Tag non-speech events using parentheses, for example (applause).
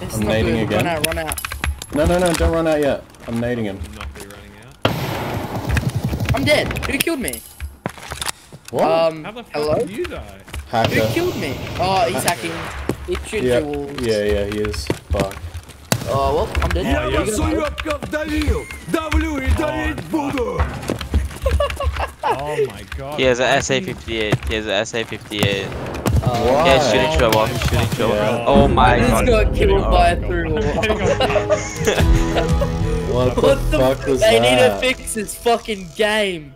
It's I'm not nading good. again. Run out, run out. No, no, no, don't run out yet. I'm nading him. I'm not be running out. I'm dead. Who killed me? What? Um, How the fuck hello? did you die? Who Hacker. killed me? Oh, he's hacking. It should Yeah, walls. yeah, yeah, he is. Fuck. Oh, well, I'm dead. Я You вас guys свою know. давил, давлю и давить буду. Oh my god. He has a Why SA-58. He has a SA-58. Uh, Yeah, he's shooting Oh trouble. my He's shooting fucking trouble. God. Oh my I just god. got killed Oh, by a God. through (laughs) wall. on (laughs) What the What the fuck was They that? need to fix this fucking game.